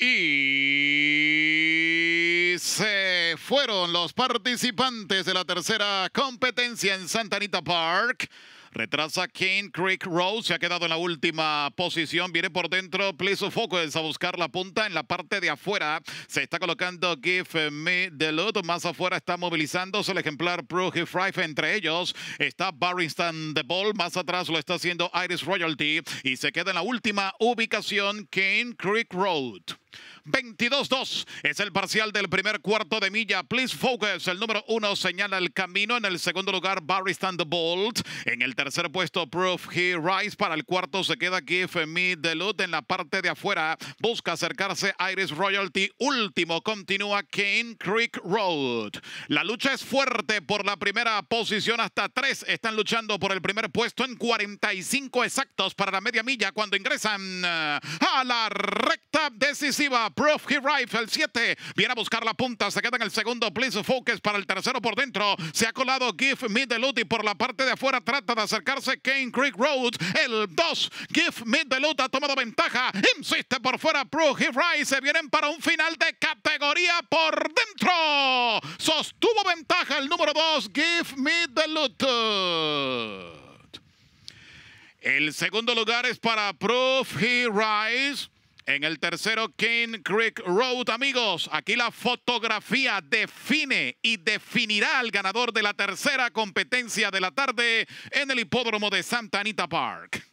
Y se fueron los participantes de la tercera competencia en Santa Anita Park. Retrasa Kane Creek Road, se ha quedado en la última posición, viene por dentro, Please Focus a buscar la punta en la parte de afuera. Se está colocando Give Me the Loot, más afuera está movilizándose el ejemplar Pro Five, entre ellos está Barrington The Ball, más atrás lo está haciendo Iris Royalty y se queda en la última ubicación Kane Creek Road. 22-2 es el parcial del primer cuarto de milla. Please focus. El número uno señala el camino. En el segundo lugar, Barry Bolt. En el tercer puesto, Proof He Rise. Para el cuarto se queda Give Me the Loot. En la parte de afuera busca acercarse Iris Royalty. Último continúa Kane Creek Road. La lucha es fuerte por la primera posición. Hasta tres están luchando por el primer puesto en 45 exactos para la media milla cuando ingresan a la recta decisiva. Proof He Rifle, el 7. Viene a buscar la punta. Se queda en el segundo. Please Focus para el tercero por dentro. Se ha colado Give Me the Loot y por la parte de afuera trata de acercarse Kane Creek Road. El 2. Give Me the Loot ha tomado ventaja. Insiste por fuera Proof He Rise. Se vienen para un final de categoría por dentro. Sostuvo ventaja el número 2. Give Me the Loot. El segundo lugar es para Proof He Rise. En el tercero, King Creek Road, amigos. Aquí la fotografía define y definirá al ganador de la tercera competencia de la tarde en el hipódromo de Santa Anita Park.